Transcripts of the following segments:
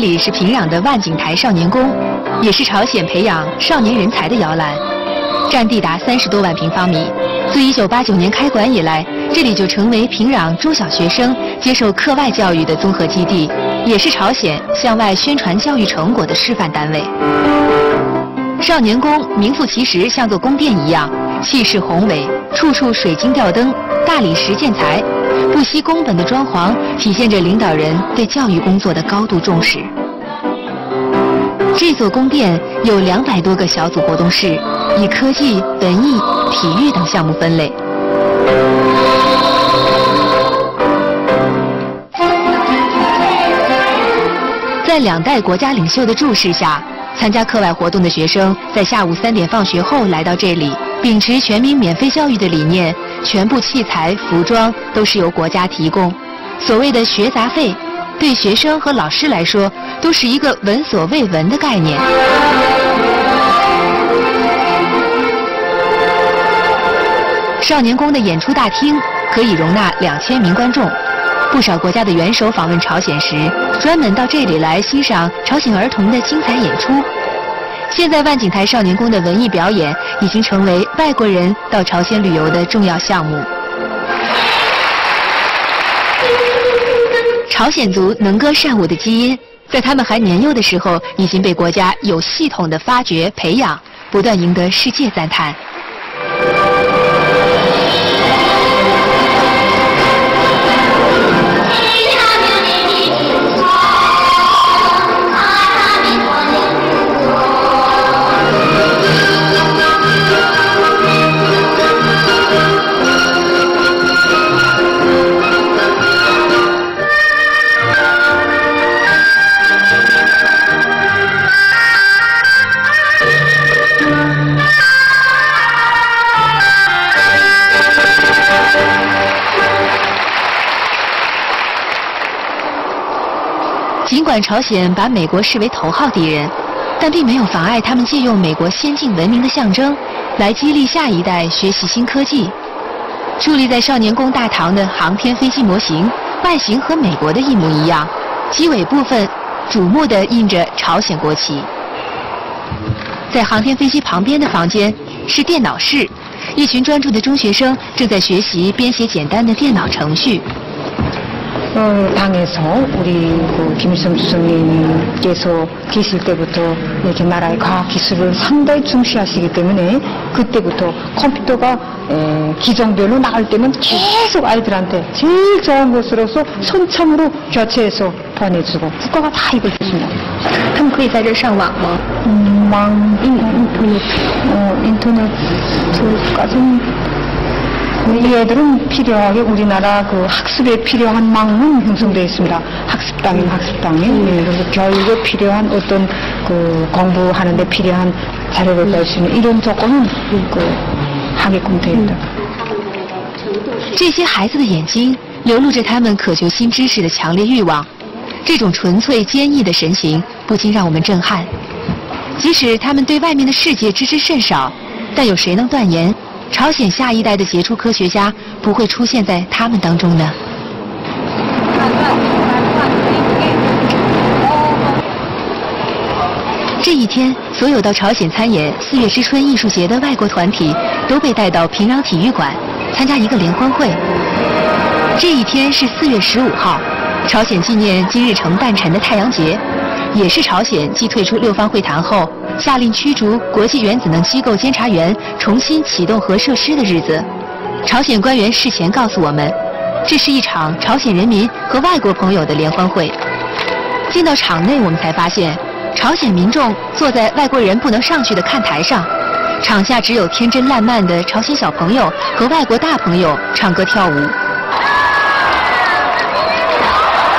这里是平壤的万景台少年宫，也是朝鲜培养少年人才的摇篮，占地达三十多万平方米。自一九八九年开馆以来，这里就成为平壤中小学生接受课外教育的综合基地，也是朝鲜向外宣传教育成果的示范单位。少年宫名副其实，像座宫殿一样，气势宏伟，处处水晶吊灯、大理石建材，不惜工本的装潢，体现着领导人对教育工作的高度重视。这座宫殿有两百多个小组活动室，以科技、文艺、体育等项目分类。在两代国家领袖的注视下。参加课外活动的学生在下午三点放学后来到这里，秉持全民免费教育的理念，全部器材、服装都是由国家提供。所谓的学杂费，对学生和老师来说都是一个闻所未闻的概念。少年宫的演出大厅可以容纳两千名观众。不少国家的元首访问朝鲜时，专门到这里来欣赏朝鲜儿童的精彩演出。现在万景台少年宫的文艺表演已经成为外国人到朝鲜旅游的重要项目。朝鲜族能歌善舞的基因，在他们还年幼的时候已经被国家有系统的发掘培养，不断赢得世界赞叹。尽管朝鲜把美国视为头号敌人，但并没有妨碍他们借用美国先进文明的象征，来激励下一代学习新科技。矗立在少年宫大堂的航天飞机模型，外形和美国的一模一样，机尾部分瞩目地印着朝鲜国旗。在航天飞机旁边的房间是电脑室，一群专注的中学生正在学习编写简单的电脑程序。 어, 당에서 우리 그 김일성 주석님께서 계실 때부터 이렇게 나라의 과학 기술을 상당히 중시하시기 때문에 그때부터 컴퓨터가 에, 기종별로 나올 때는 계속 아이들한테 제일 좋은 것으로서 손참으로 교체해서 보내주고 국가가 다 이걸 줬습니다. 他们可以在这上网吗? 음, 왕, 인터넷, 어, 인터넷까지는 이 애들은 필요하게 우리나라 그 학습에 필요한 망은 형성되어 있습니다. 학습당인 학습당에 네, 그래서 교육에 필요한 어떤 그 공부하는데 필요한 자료를 낼수 있는 이런 조건은 그 하게끔 되어 있다. 这些孩子的眼睛流露着他们渴求新知识的强烈欲望，这种纯粹坚毅的神情不禁让我们震撼。即使他们对外面的世界知之甚少，但有谁能断言？ 朝鲜下一代的杰出科学家不会出现在他们当中呢？这一天，所有到朝鲜参演“四月之春”艺术节的外国团体都被带到平壤体育馆参加一个联欢会。这一天是四月十五号，朝鲜纪念金日成诞辰的太阳节，也是朝鲜继退出六方会谈后。下令驱逐国际原子能机构监察员，重新启动核设施的日子。朝鲜官员事前告诉我们，这是一场朝鲜人民和外国朋友的联欢会。进到场内，我们才发现，朝鲜民众坐在外国人不能上去的看台上，场下只有天真烂漫的朝鲜小朋友和外国大朋友唱歌跳舞。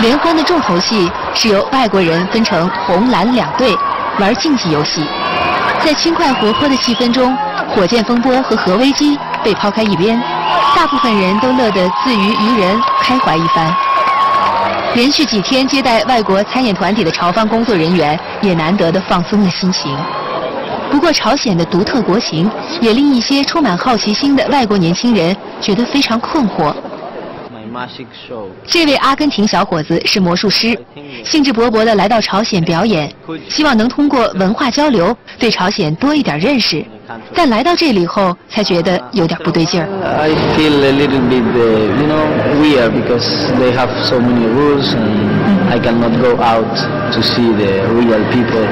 联欢的重头戏是由外国人分成红蓝两队。玩竞技游戏，在轻快活泼的气氛中，火箭风波和核危机被抛开一边，大部分人都乐得自娱于人，开怀一番。连续几天接待外国参演团体的朝方工作人员也难得的放松了心情。不过，朝鲜的独特国情也令一些充满好奇心的外国年轻人觉得非常困惑。这位阿根廷小伙子是魔术师，兴致勃勃地来到朝鲜表演，希望能通过文化交流对朝鲜多一点认识。但来到这里后，才觉得有点不对劲儿。I feel a little bit, uh, you know, weird because they have so many rules and I cannot go out to see the real people.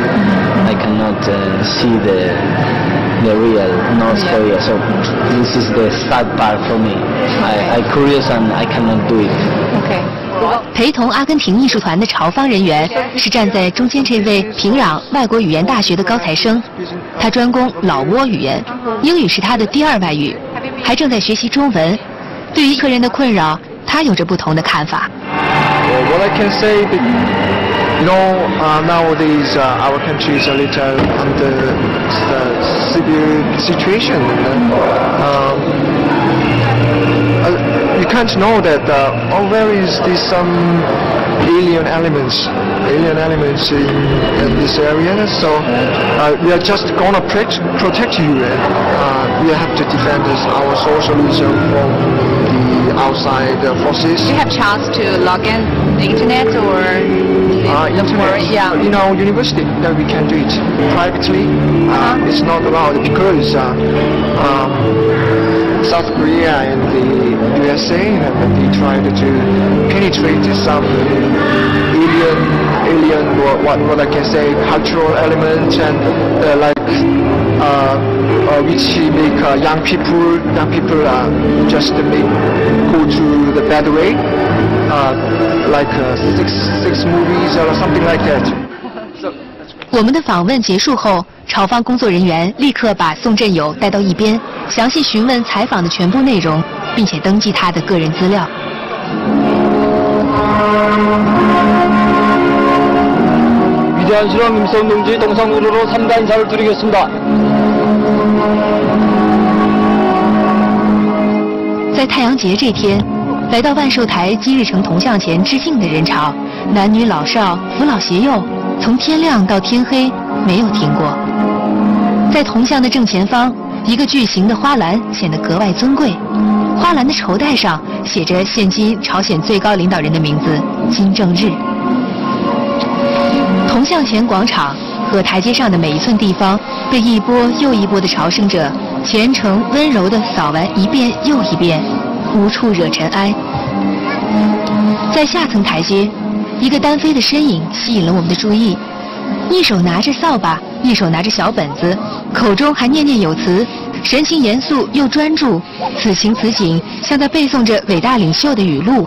I cannot uh, see the the real North Korea. So this is the sad part for me. I, I curious and I cannot do it. OK。陪同阿根廷艺术团的朝方人员是站在中间这位平壤外国语言大学的高材生，他专攻老挝语言，英语是他的第二外语，还正在学习中文。对于客人的困扰，他有着不同的看法。Well, what I can say, you know, uh, nowadays uh, our country is a little under the severe situation. Um, uh, you can't know that. Uh, oh, where is this some alien elements? Alien elements in, in this area. So uh, we are just gonna protect protect you. Uh, we have to defend us, our socialism from the outside uh, forces. Do you have chance to log in the internet or Uh, internet? Yeah. in our university that we can do it privately. Uh, it's not allowed because uh, um, South Korea and the USA uh, they tried to penetrate some alien, alien what, what, what I can say cultural element and uh, like uh, uh, which make uh, young people young people uh, just make go to the bad way. Uh, like uh, six six movies or something like that. So, 我们的访问结束后，朝方工作人员立刻把宋振友带到一边，详细询问采访的全部内容，并且登记他的个人资料。 위대한 실험 임성 동지 동상으로로 3단 인사를 드리겠습니다. 在太阳节这天，来到万寿台金日成铜像前致敬的人潮，男女老少、扶老携幼，从天亮到天黑没有停过。在铜像的正前方，一个巨型的花篮显得格外尊贵。花篮的绸带上写着现今朝鲜最高领导人的名字金正日。 铜像前广场和台阶上的每一寸地方，被一波又一波的朝圣者虔诚温柔地扫完一遍又一遍，无处惹尘埃。在下层台阶，一个单飞的身影吸引了我们的注意，一手拿着扫把，一手拿着小本子，口中还念念有词，神情严肃又专注，此情此景，像在背诵着伟大领袖的语录。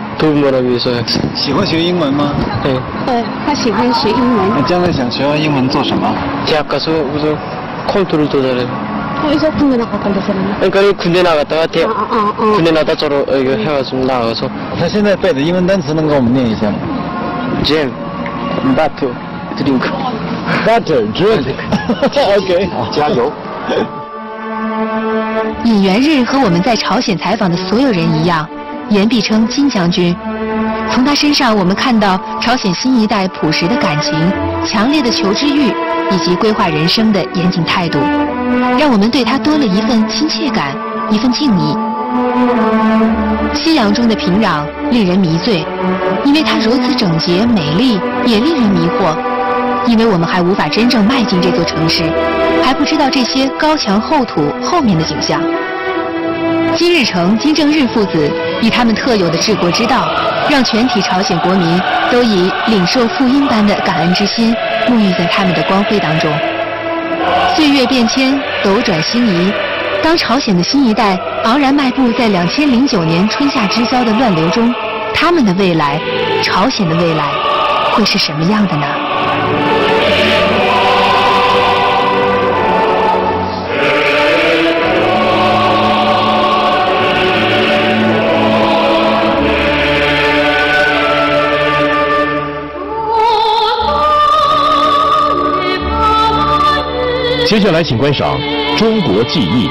도움을 위해서 喜欢学英文吗？ 네. 对，他喜欢学英文。那将来想学完英文做什么？ 대학 가서 우선 컴퓨터를 더 잘해요. 어디서 군대 나갔던 데서는? 그러니까 이 군대 나갔다가 대 아, 아, 아. 군대 나다 저러 어, 이거 해가지고 나가서 他现在背的英文单词能给我们念一下吗 잼, 바트, 드링크. ？Butter drink。OK，加油。尹元日和我们在朝鲜采访的所有人一样， 言必称金将军。从他身上，我们看到朝鲜新一代朴实的感情、强烈的求知欲以及规划人生的严谨态度，让我们对他多了一份亲切感，一份敬意。夕阳中的平壤令人迷醉，因为它如此整洁美丽，也令人迷惑。因为我们还无法真正迈进这座城市，还不知道这些高墙厚土后面的景象。金日成、金正日父子以他们特有的治国之道，让全体朝鲜国民都以领受福音般的感恩之心，沐浴在他们的光辉当中。岁月变迁，斗转星移，当朝鲜的新一代昂然迈步在两千零九年春夏之交的乱流中，他们的未来，朝鲜的未来，会是什么样的呢？接下来，请观赏《中国记忆》。